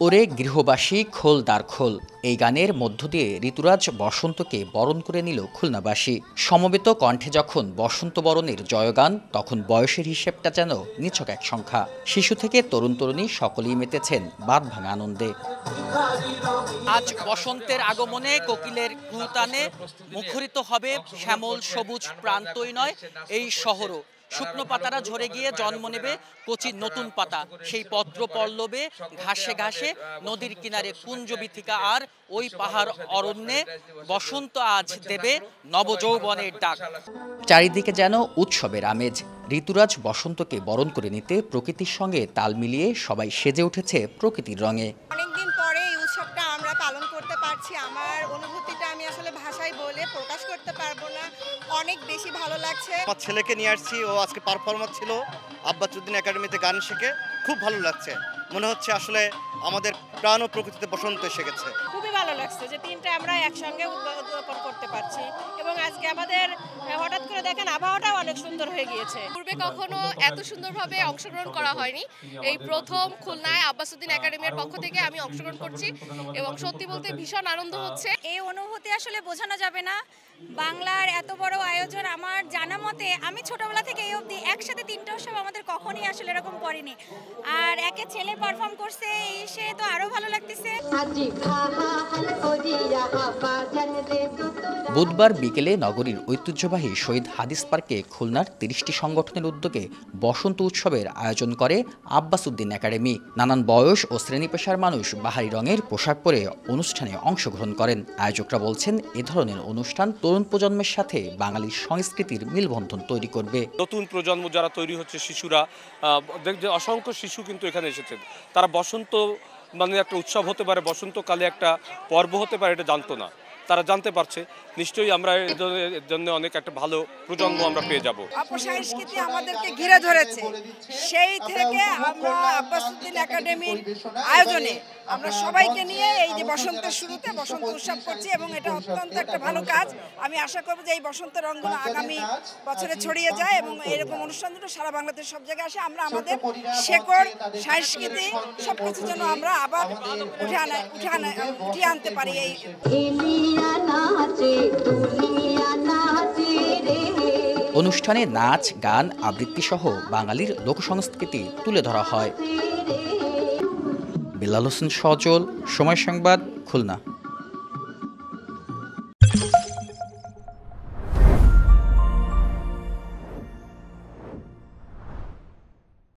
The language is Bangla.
ওরে গৃহবাসী, খোল দ্বার খোল। এই গানের মধ্য দিয়ে ঋতুরাজ বসন্তকে বরণ করে নিল খুলনাবাসী। সমবেত কণ্ঠে যখন বসন্ত বরণের জয়গান, তখন বয়সের হিসেবটা যেন নিছক এক সংখ্যা। শিশু থেকে তরুণ তরুণী সকলেই মেতেছেন বাদ ভাঙা আনন্দে। আজ বসন্তের আগমনে কোকিলের কুতানে মুখরিত হবে শ্যামল সবুজ প্রান্তই নয়, এই শহরও। শুকনো পাতারা ঝরে গিয়ে জন্ম নেবে কচি নতুন পাতা। সেই পত্র পল্লবে ঘাসে ঘাসে, নদীর কিনারে কুঞ্জ বিথিকা আর ওই পাহাড় অরণ্যে বসন্ত আজ দেবে নবযৌবনের ডাক। চারিদিকে যেন উৎসবের আমেজ। ঋতুরাজ বসন্তকে বরণ করে নিতে প্রকৃতির সঙ্গে তাল মিলিয়ে সবাই সেজে উঠেছে প্রকৃতির রঙে। প্রকাশ করতে পারব না। অনেক বেশি ভালো লাগছে। আমার ছেলেকে নিয়ে আসছি ও আজকে পারফরমেন্স ছিল আব্বাসুদ্দিন একাডেমিতে গান শিখে। খুব ভালো লাগছে। মনে হচ্ছে আসলে আমাদের প্রাণ ও প্রকৃতিতে বসন্ত এসে গেছে। খুবই ভালো লাগছে যে তিনটা আমরা একসঙ্গে উদ্বোধন করতে পারছি। এবং আজকে আমাদের হঠাৎ করে দেখেন আবহাওয়াটাও অনেক সুন্দর হয়ে গিয়েছে। পূর্বে কখনো এত সুন্দরভাবে অংশগ্রহণ করা হয়নি। এই প্রথম খুলনায় আব্বাসুদ্দিন একাডেমির পক্ষ থেকে আমি অংশগ্রহণ করছি এবং সত্যি বলতে ভীষণ আনন্দ হচ্ছে। এই অনুভূতি আসলে বোঝানো যাবে না। বাংলার এত বড় আয়োজন আমার জানা মতে আমি ছোটবেলা থেকে এই অবধি একসাথে তিনটা উৎসব আমাদের কখনই আসলে এরকম করিনি আর একে ছেলে পারফর্ম করছে এই সে তো আরও ভালো লাগতেছে। বুধবার বিকেলে নগরীর ঐতিহ্যবাহী শহীদ হাদিস পার্কে খুলনার তিরিশটি সংগঠনের উদ্যোগে বসন্ত উৎসবের আয়োজন করে আব্বাস উদ্দিন একাডেমি। নানান বয়স ও শ্রেণি পেশার মানুষ বাহারি রঙের পোশাক পরে অনুষ্ঠানে অংশগ্রহণ করেন। আয়োজকরা বলছেন এ ধরনের অনুষ্ঠান তরুণ প্রজন্মের সাথে বাঙালির সংস্কৃতির মিলবন্ধন তৈরি করবে। নতুন প্রজন্ম যারা তৈরি হচ্ছে শিশুরা আহ, দেখ অসংখ্য শিশু কিন্তু এখানে এসেছেন তারা বসন্ত মানে একটা উৎসব হতে পারে বসন্তকালে একটা পর্ব হতে পারে এটা জানতো না। তারা জানতে পারছে। নিশ্চয়ই আমরা এর জন্য- অনেক একটা ভালো প্রজন্ম আমরা পেয়ে যাব। অপসংস্কৃতি আমাদেরকে ঘিরে ধরেছে। সেই থেকে আমরা আব্বাসুদ্দিন একাডেমির আয়োজনে আমরা সবাইকে নিয়ে এই যে বসন্তের শুরুতে বসন্ত উৎসব করছি এবং এটা অত্যন্ত একটা ভালো কাজ। আমি আশা করব যে এই বসন্ত রঙগুলো আগামী বছরে ছড়িয়ে যায় এবং এরকম অনুষ্ঠানগুলো সারা বাংলাদেশ সব জায়গায় আসে। আমরা আমাদের শেকড়, সংস্কৃতি সব কিছুর জন্য আমরা আবার উঠে আনা উঠে আনা, উঠিয়ে আনতে পারি এই অনুষ্ঠানে নাচ, গান আবৃত্তি সহ বাঙালির লোকসংস্কৃতি তুলে ধরা হয়। বিলাল হোসেন সজল, সময় সংবাদ, খুলনা।